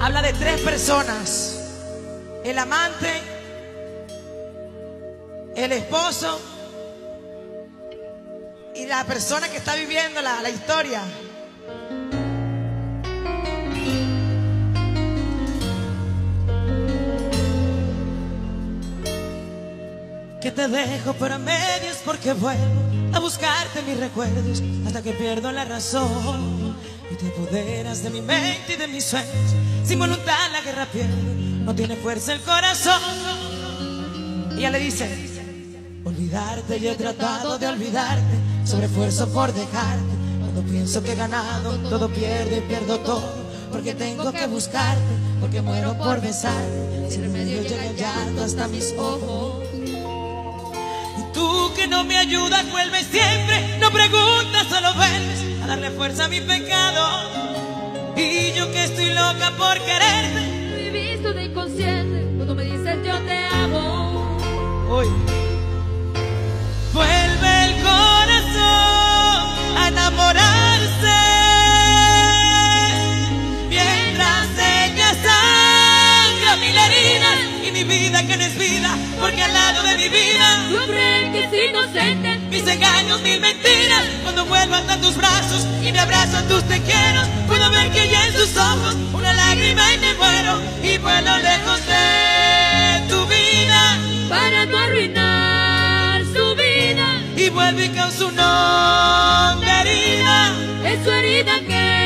habla de tres personas. El amante, el esposo y la persona que está viviendo la historia. Te dejo por a medios porque vuelvo a buscarte mis recuerdos hasta que pierdo la razón y te apoderas de mi mente y de mis sueños. Sin voluntad la guerra pierde, no tiene fuerza el corazón. Y ella le dice, olvidarte y he tratado de olvidarte, sobre esfuerzo por dejarte. Cuando pienso que he ganado, todo pierde y pierdo todo. Porque tengo que buscarte, porque muero por besarte. Sin remedio llega el llanto hasta mis ojos. Tú que no me ayudas, vuelves siempre. No preguntas, solo vuelves a darle fuerza a mi pecado. Y yo que estoy loca por quererte. He visto de inconsciente cuando me dices yo te amo. Uy. Vuelve el corazón a enamorarse. Mientras ella sangra mil heridas y mi vida que no es vida, porque al lado de mi vida mis engaños, mis mentiras. Cuando vuelvo a tus brazos y me abrazan tus te puedo ver que hay en sus ojos una lágrima y me muero y vuelo lejos de tu vida para no arruinar su vida y vuelvo y causa una herida, es su herida que